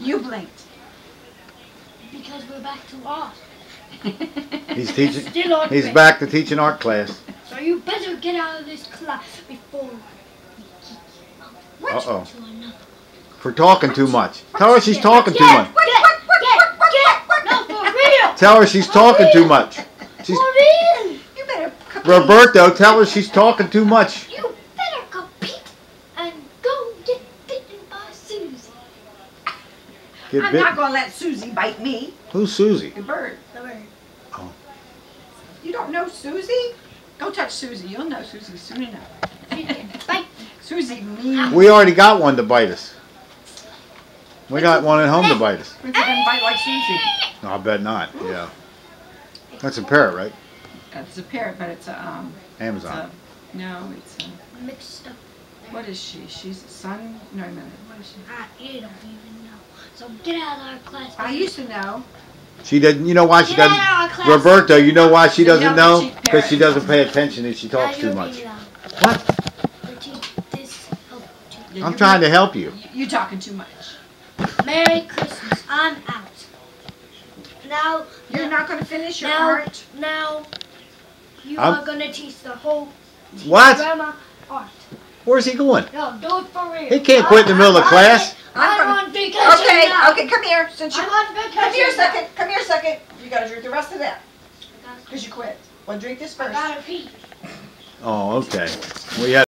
You blinked. Because we're back to art. He's teaching. Still art. He's back to teaching art class. So you better get out of this class before we kick you out Uh oh. For talking too much. Tell her she's talking too much. Tell her she's talking too much. She's For real. You better compete. Roberto. Tell her she's talking too much. You better compete and go get bitten by Susie. Get I'm bit. not gonna let Susie bite me. Who's Susie? The bird. The bird. You don't know Susie? Don't touch Susie. You'll know Susie soon enough. She bite. Susie mean. We already got one to bite us. We got one at home to bite us. If you can bite like Susie. No, I bet not. Yeah. That's a parrot, right? It's a parrot, but it's a um. It's Amazon. a, no, it's a. Mixed up. What is she? She's a sun. No, no. What is she? Ah, you don't even know. So get out of our class. I used to know. She doesn't. You know why she Get doesn't? out of our class. Roberto, you know why she doesn't that know? she Because she doesn't pay attention and she talks too much. Um, what? Richie, this helped you. Yeah, I'm you trying to help you. You're talking too much. Merry Christmas. I'm out. Now, You're not gonna finish your now, art. now, you I'm- are gonna teach the whole teach What? grandma art. Where's he going? No, do it for real. He can't quit in the middle of class. I'm, I'm on vacation Okay, okay, come here. Since you I'm on vacation come here a now. second. Come here a second. You gotta drink the rest of that because you quit. Well, drink this I first. gotta pee. Oh, okay. We had